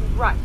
Right.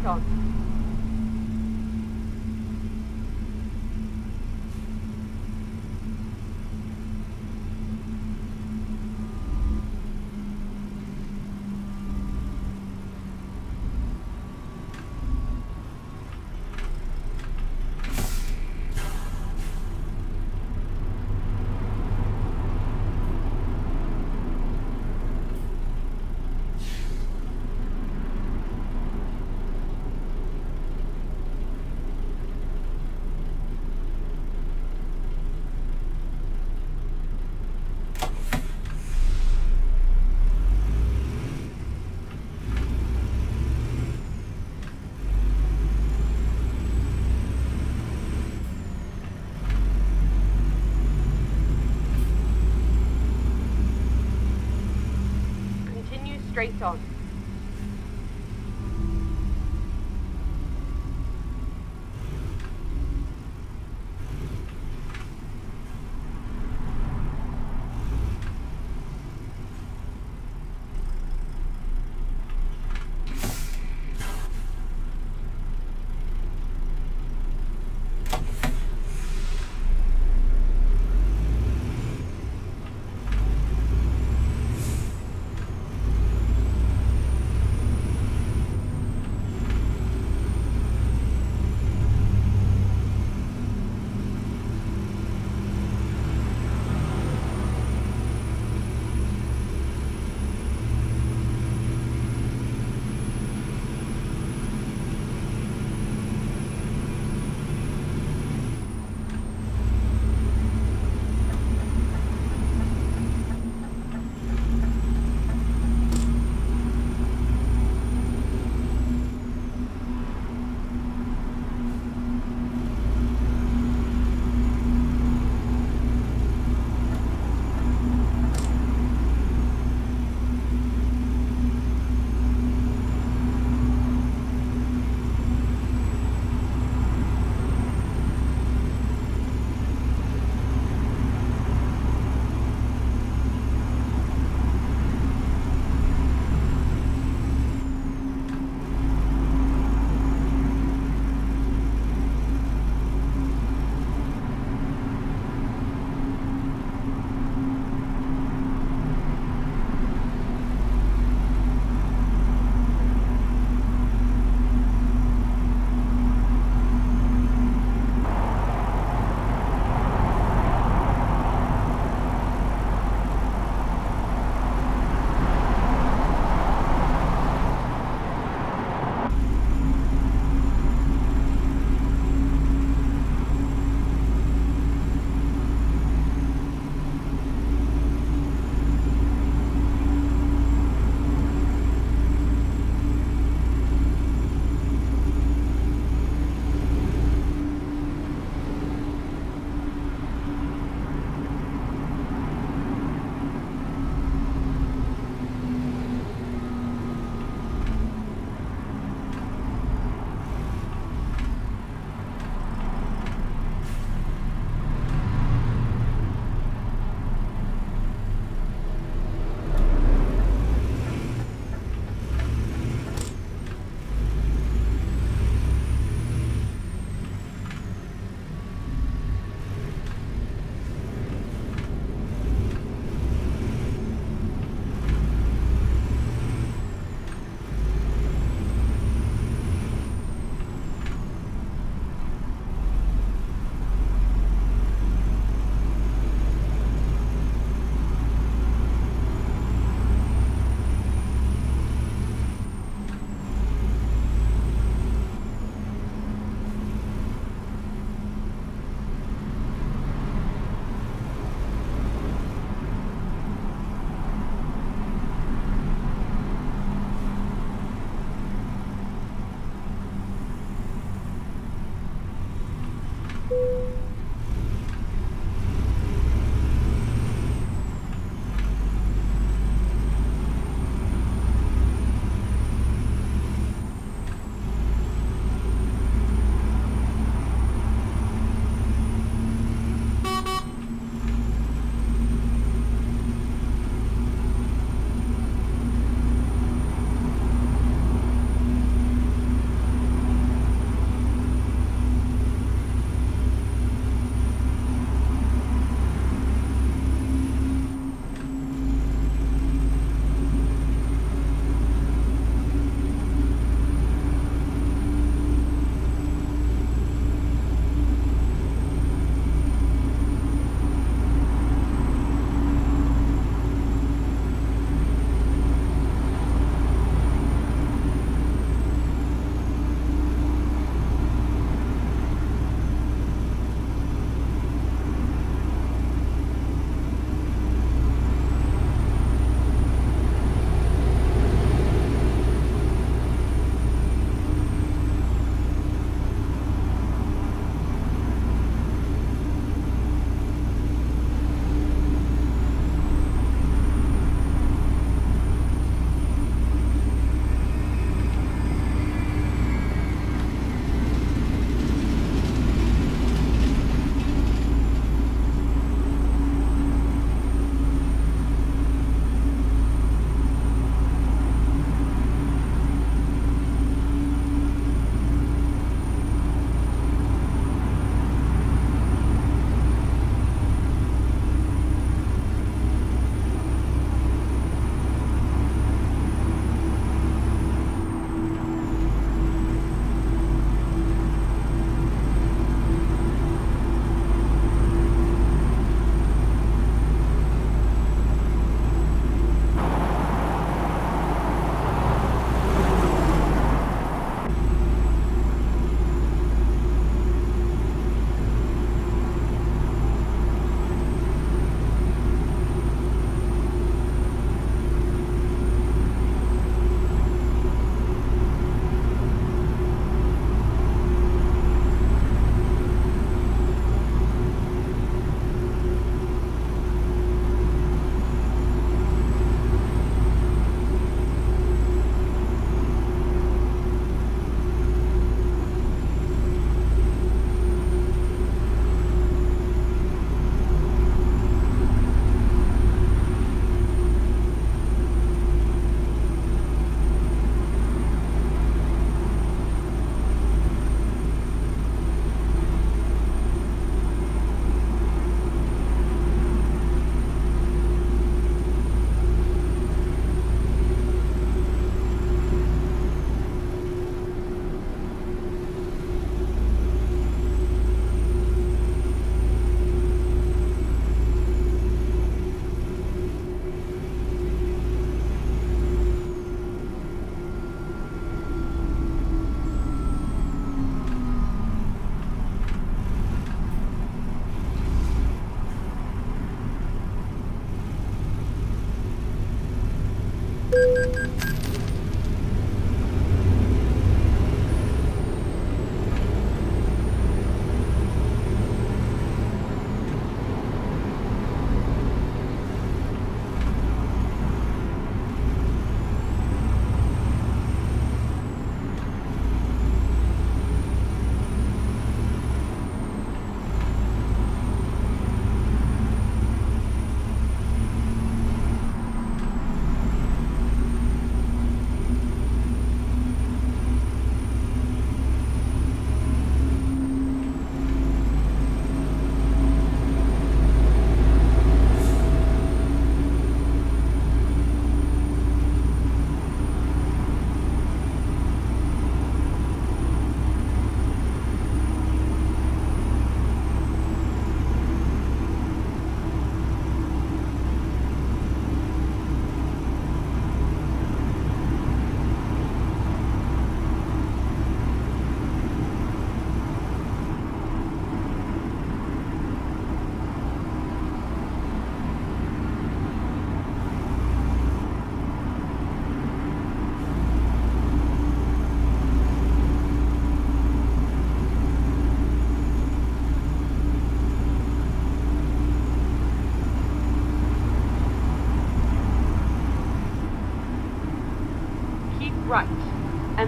Continue straight on.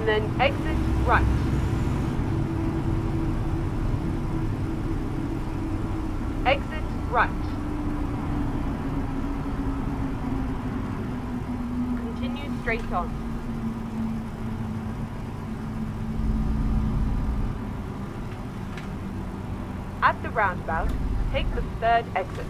And then exit right. Exit right. Continue straight on. At the roundabout, take the third exit.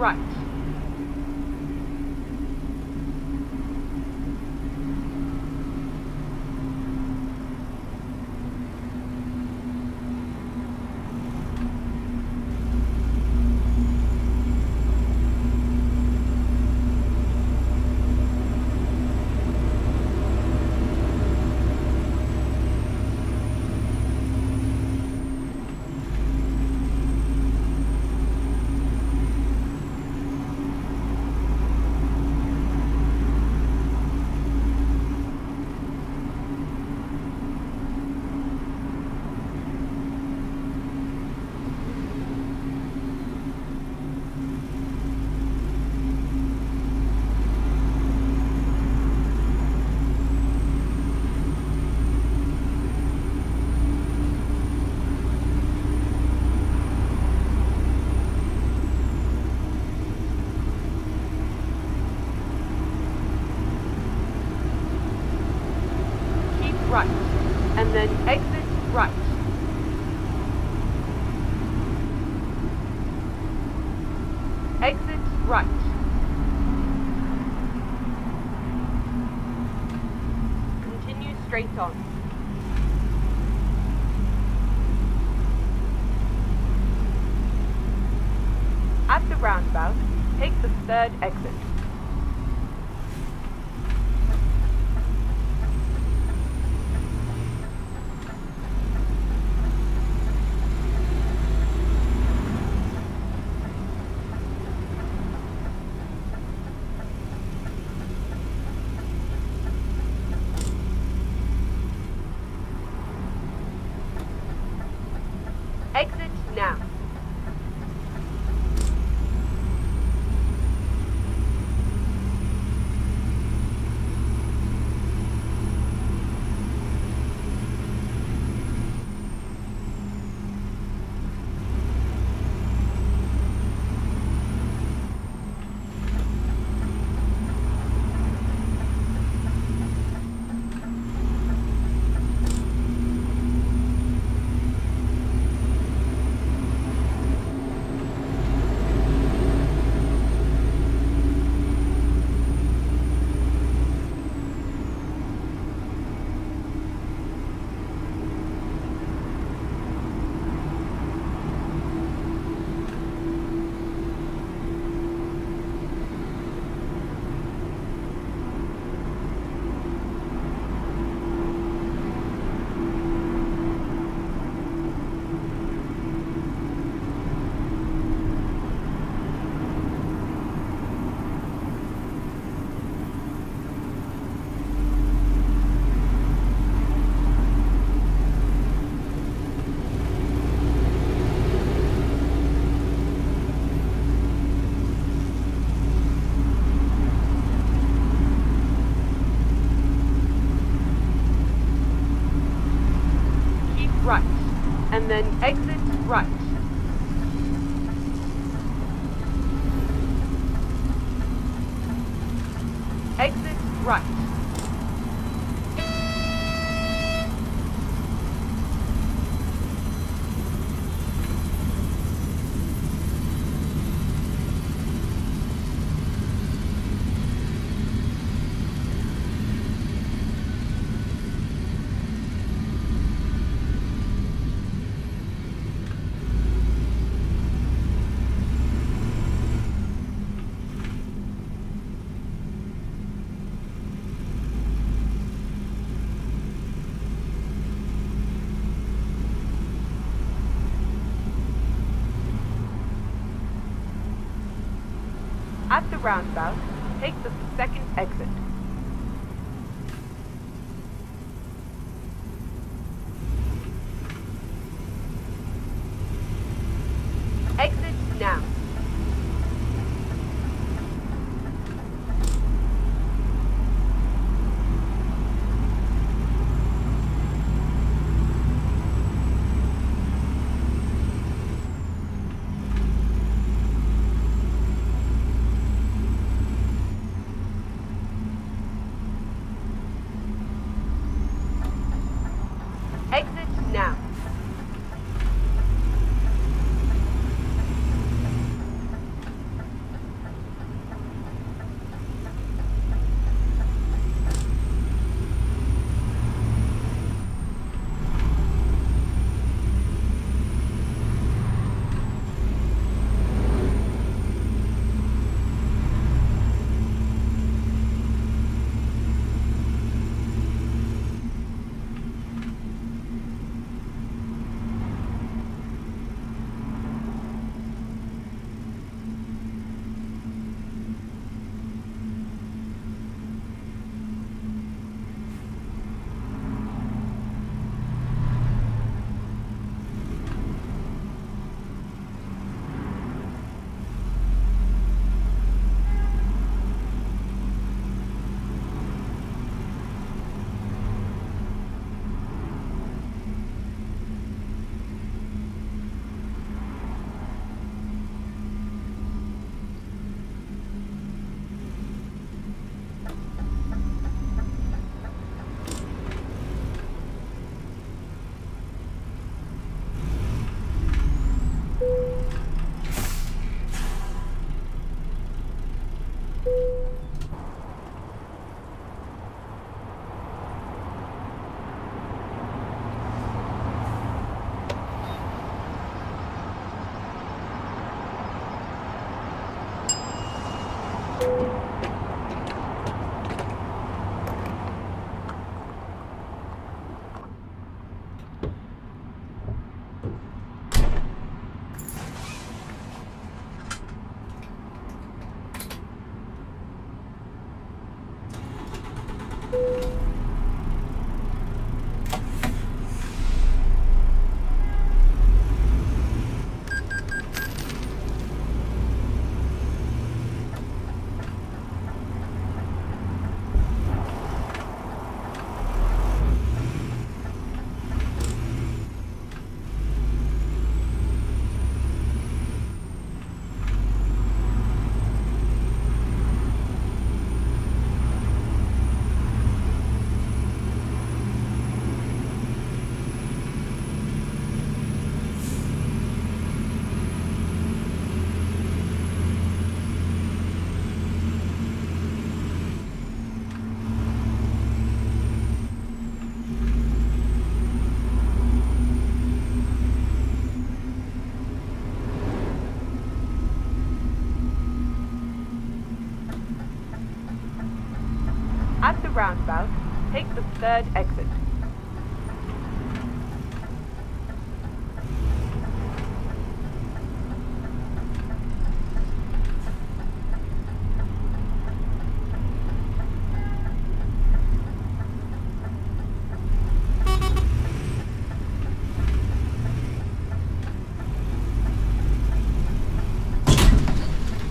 Right. At the roundabout, take the second exit. Third exit.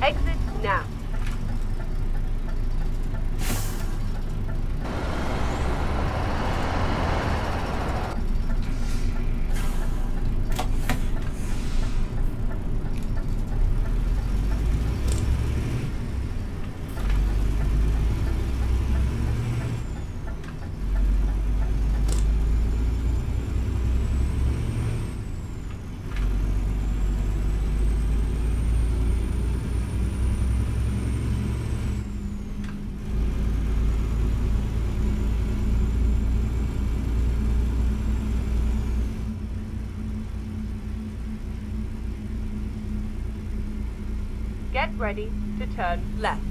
Exit now. Get ready to turn left.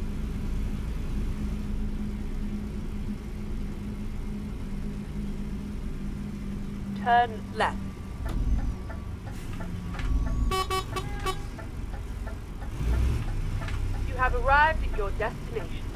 Turn left. You have arrived at your destination.